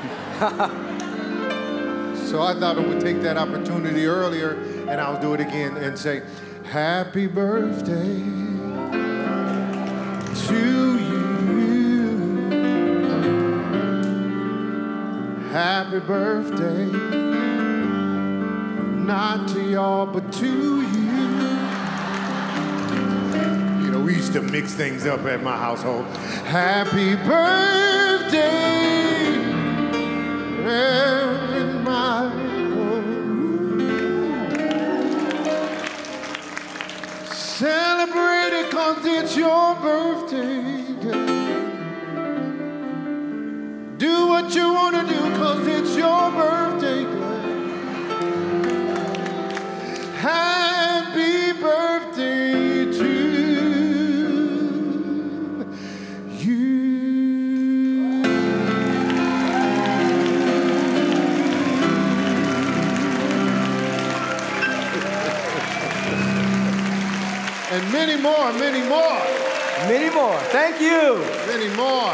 so I thought I would take that opportunity earlier and I'll do it again and say, Happy birthday to you. Happy birthday, not to y'all, but to you. You know, we used to mix things up at my household. Happy birthday, Celebrate it cause it's your birthday. Do what you want to do cause it's And many more, many more, Many more. Thank you. many more.